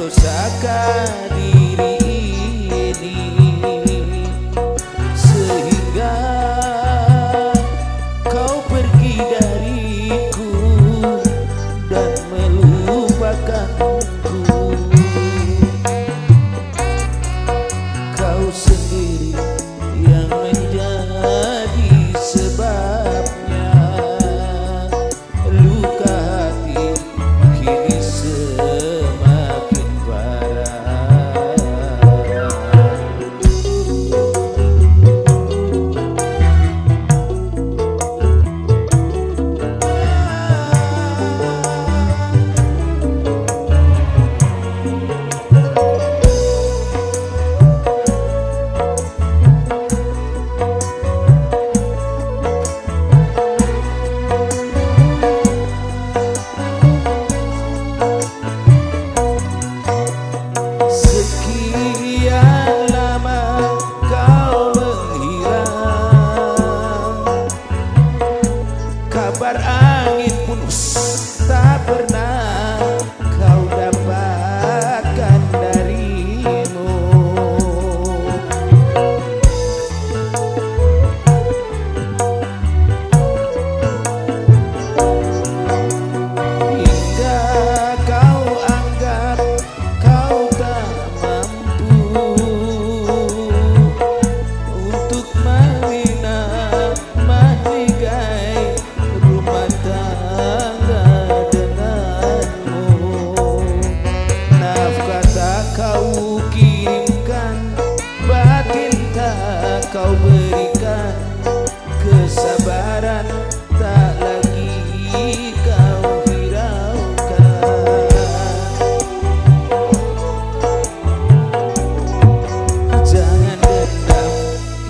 pusaka di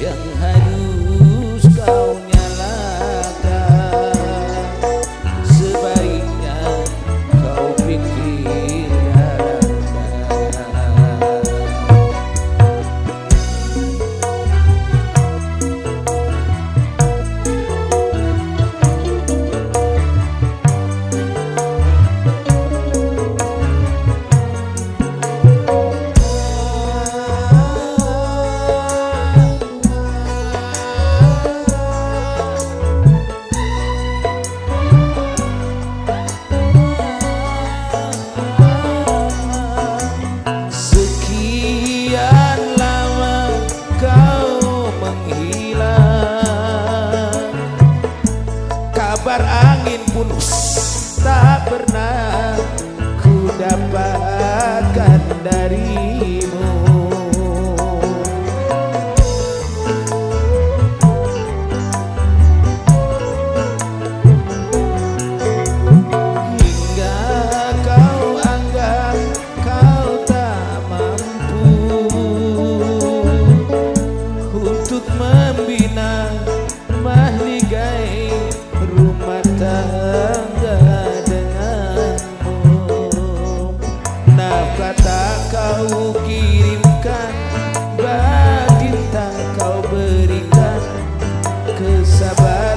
人海。na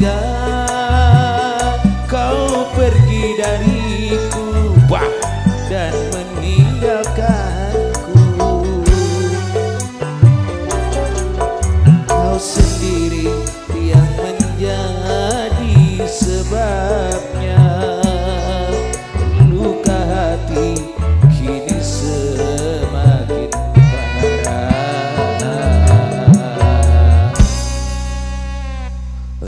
God.